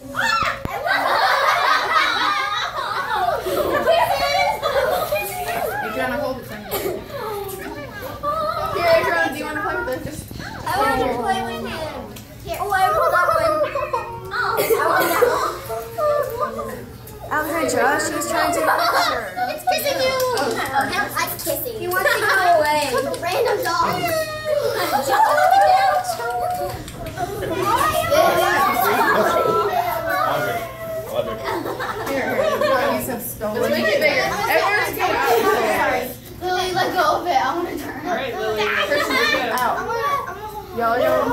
Adrianna, hold it. Here, Adrianna, do you want to play with this? I want to play with him. Oh, I want that one. Oh, I want that one. Was trying to sure. It's kissing you. Oh, now I'm kissing. He wants to Let's make it bigger. Everyone's get out. Lily, let go of it. I want to turn. All right, Lily. Christian, just get out. I want to. Y'all, y'all,